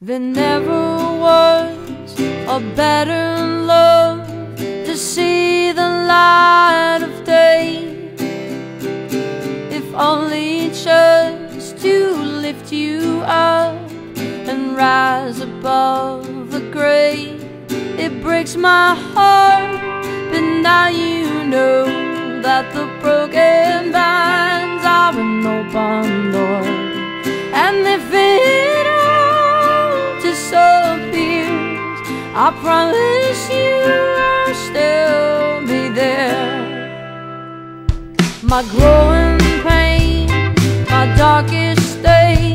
There never was a better love to see the light of day. If only just to lift you up and rise above the grave. It breaks my heart, but now you know that the broken binds are no bundle I promise you I'll still be there. My growing pain, my darkest days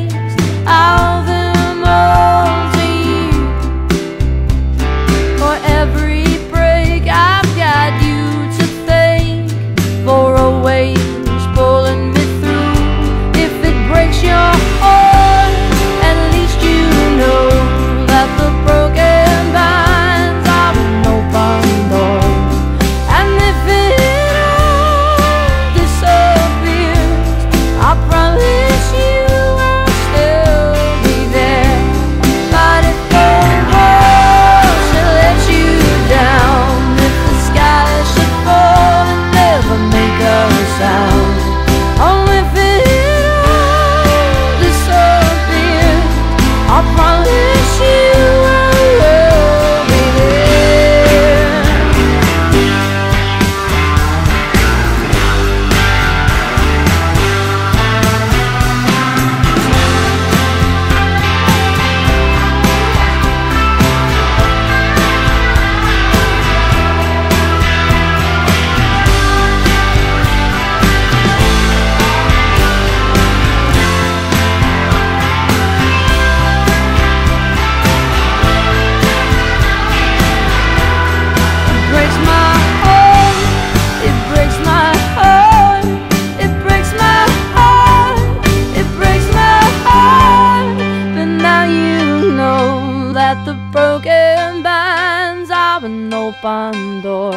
at the broken bands of an open door.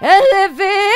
And if it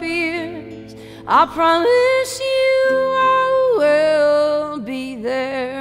I promise you I will be there.